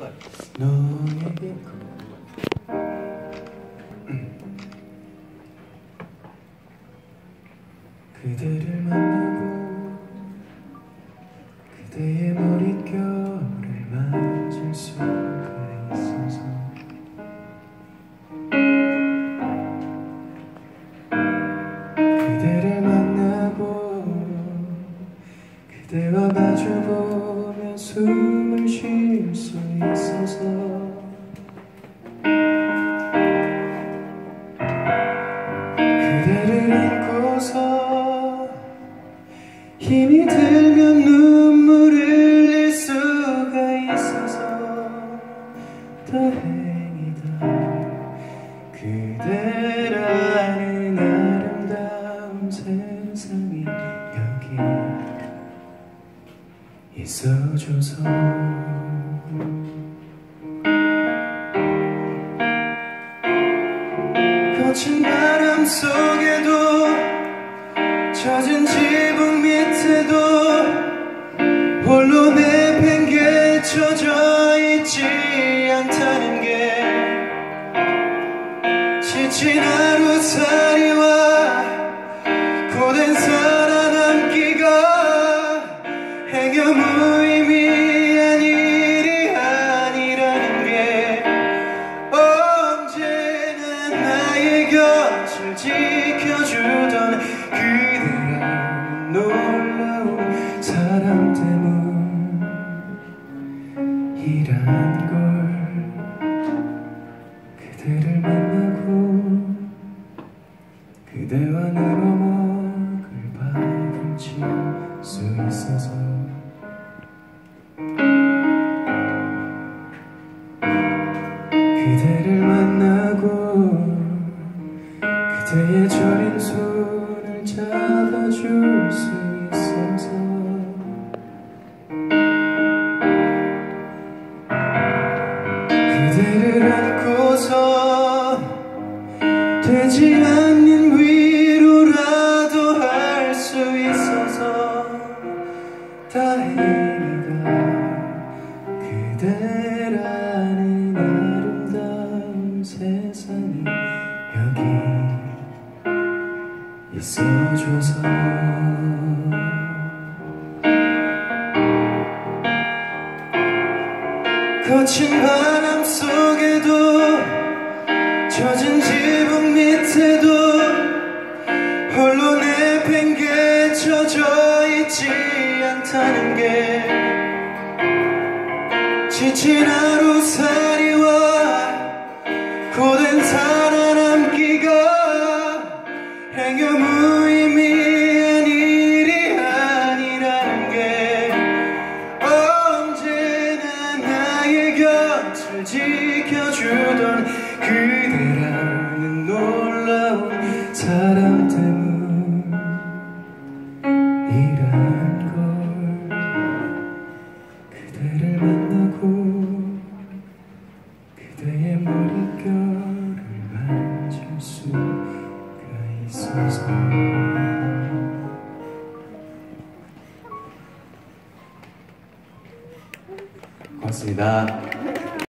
수가 너에게 그대를 만나고 그대의 머릿결을 만질 수가 있어서. 그대를 만나고 그대와 마주보 며 숨을 쉴 수 있어서. 그대를 안고서 힘이 들면 눈물을 흘릴 수가 있어서 다행이다. 그대 있어줘서. 거친 바람 속에도 젖은 지붕 밑에도 홀로 내팽개쳐져 있지 않다는 게. 지친 하루살이와 고된 살 그대와 나눠 먹을 밥을 지을 수 있어서 그대를 만나고 그대의 저린 손을 잡아줄 수 있어서 있어줘서. 거친 바람 속에도 젖은 지붕 밑에도 홀로 내팽개쳐져 있지 않다는 게 지친 하루살이와 고된 살아 이란 걸 그대를 만나고 그대의 머릿결을 만질 수가 있어서 고맙습니다.